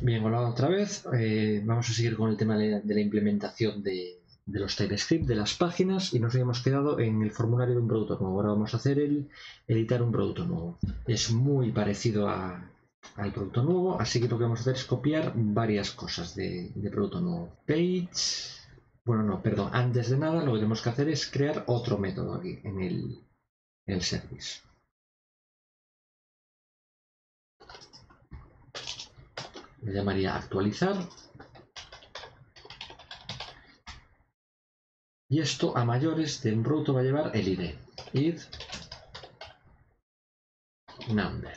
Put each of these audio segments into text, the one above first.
Bien, hola otra vez. Eh, vamos a seguir con el tema de, la implementación de, los TypeScript, de las páginas, y nos habíamos quedado en el formulario de un producto nuevo. Ahora vamos a hacer el editar un producto nuevo. Es muy parecido al producto nuevo, así que lo que vamos a hacer es copiar varias cosas de, producto nuevo. Page. Bueno, no, perdón. Antes de nada, lo que tenemos que hacer es crear otro método aquí en el, en el service. Le llamaría actualizar. Y esto a mayores de un producto va a llevar el ID. id number.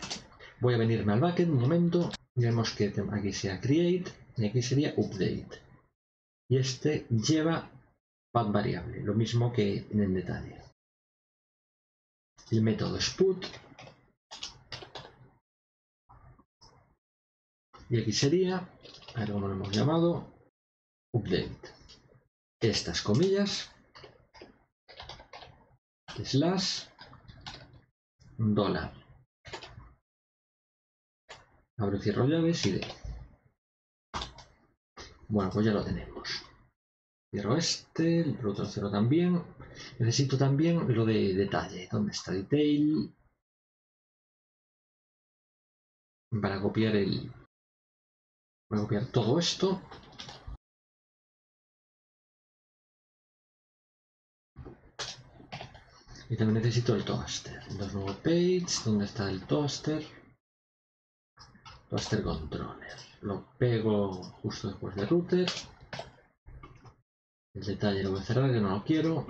Voy a venirme al backend un momento. Vemos que aquí sea create y aquí sería update. Y este lleva path variable, lo mismo que en el detalle. El método es put Y aquí sería, a ver cómo lo hemos llamado, update. Estas comillas, slash, dólar. Abro y cierro llaves y de. Bueno, pues ya lo tenemos. Cierro este, el producto cero también. Necesito también lo de detalle. ¿Dónde está detail? Para copiar el, Voy a copiar todo esto. Y también necesito el toaster. Dos nuevo page. ¿Dónde está el toaster? Toaster controller. Lo pego justo después de router. El detalle lo voy a cerrar que no lo quiero.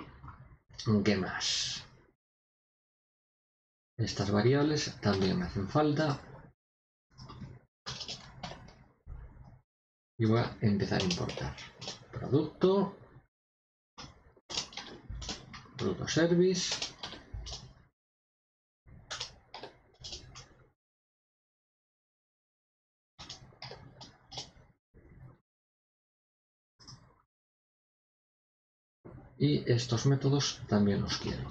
¿Qué más? Estas variables también me hacen falta. Y voy a empezar a importar producto. Producto service. Y estos métodos también los quiero.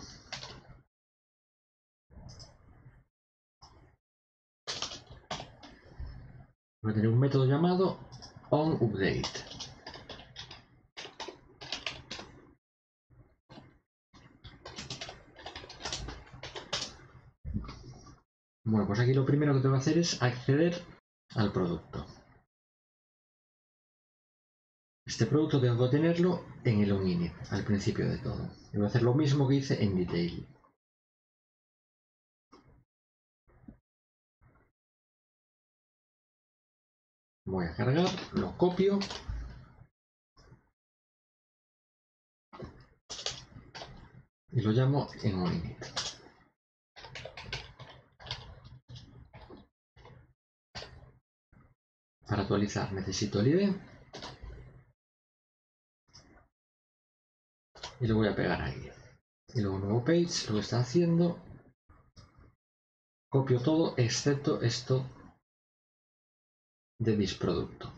Voy a tener un método llamado on update. Bueno, pues aquí lo primero que tengo que hacer es acceder al producto. Este producto tengo que tenerlo en el onInit, al principio de todo. Y voy a hacer lo mismo que hice en detail. Voy a cargar, lo copio. Y lo llamo en OINIT. Para actualizar necesito el ID. Y lo voy a pegar ahí. Y luego nuevo page, lo está haciendo. Copio todo excepto esto de mis producto.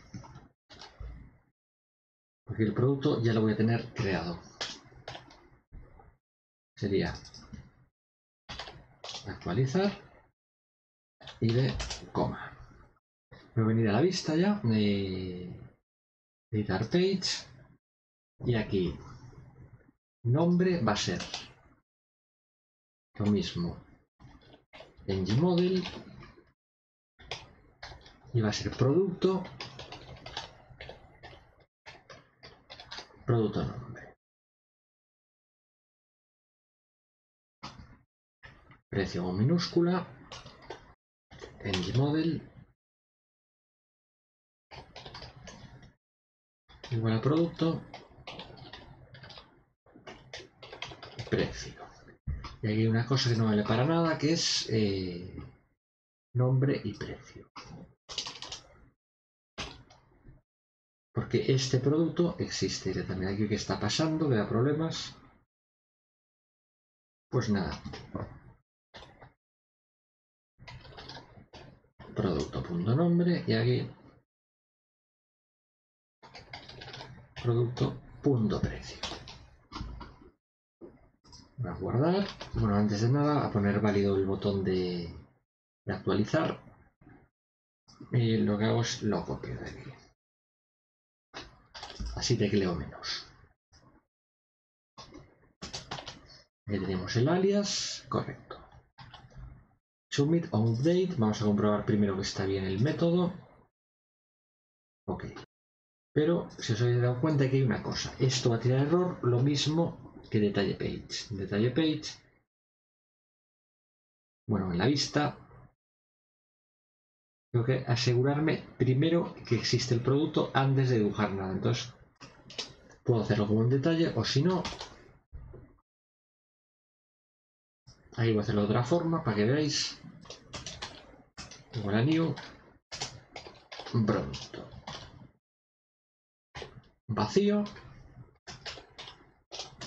Porque el producto ya lo voy a tener creado. Sería actualizar y de coma. Voy a venir a la vista ya de editar page y aquí nombre va a ser lo mismo en Gmodel y va a ser producto. Producto nombre. Precio con minúscula. Model. Igual a producto. Precio. Y aquí hay una cosa que no vale para nada que es eh, nombre y precio porque este producto existe también aquí que está pasando, le da problemas. Pues nada. Producto.nombre y aquí producto.precio. Voy a guardar. Bueno, antes de nada, a poner válido el botón de, de actualizar. y lo que hago es lo copio de aquí. Así tecleo menos. Ahí tenemos el alias, correcto. Submit on update, vamos a comprobar primero que está bien el método. Ok. Pero si os habéis dado cuenta que hay una cosa, esto va a tirar error, lo mismo que detalle page. Detalle page, bueno, en la vista, tengo que asegurarme primero que existe el producto antes de dibujar nada. Entonces, puedo hacerlo como un detalle o si no, ahí voy a hacerlo de otra forma para que veáis. Tengo la new, pronto, vacío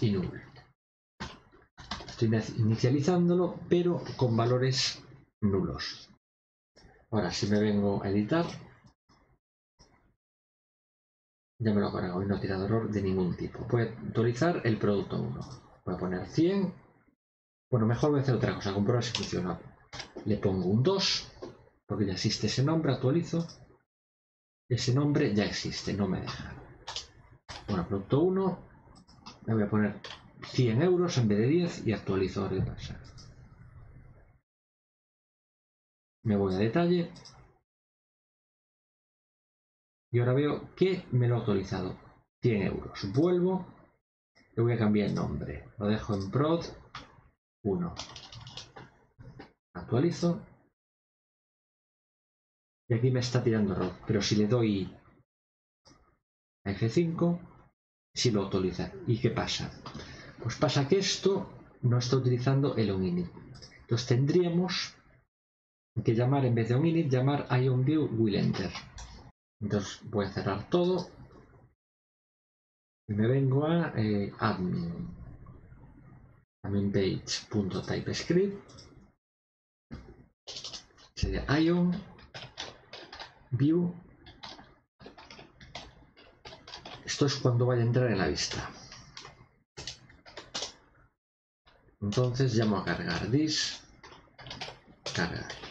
y null. Estoy inicializándolo, pero con valores nulos. Ahora, si me vengo a editar, ya me lo ha cargado y no ha tirado error de ningún tipo. Voy a actualizar el producto 1. Voy a poner 100. Bueno, mejor voy a hacer otra cosa, comprobar si funciona. Le pongo un 2, porque ya existe ese nombre, actualizo. Ese nombre ya existe, no me deja. Bueno, producto 1, le voy a poner 100 euros en vez de 10 y actualizo a pasa. Me voy a detalle. Y ahora veo que me lo ha actualizado. 100 euros. Vuelvo. Le voy a cambiar el nombre. Lo dejo en prod 1. Actualizo. Y aquí me está tirando error. Pero si le doy a F5, si lo actualiza. ¿Y qué pasa? Pues pasa que esto no está utilizando el onInit. Entonces tendríamos que llamar, en vez de onInit, llamar ionView will enter. Entonces voy a cerrar todo. Y me vengo a eh, admin. admin page.typescript sería ion view. Esto es cuando vaya a entrar en la vista. Entonces llamo a cargar this, cargar.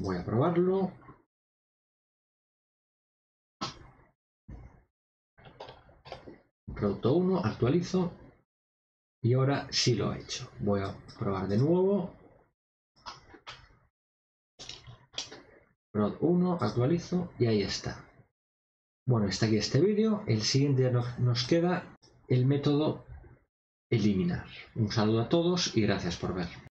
Voy a probarlo. Producto 1, actualizo. Y ahora sí lo he hecho. Voy a probar de nuevo. Prod 1, actualizo y ahí está. Bueno, está aquí este vídeo. El siguiente nos queda el método eliminar. Un saludo a todos y gracias por ver.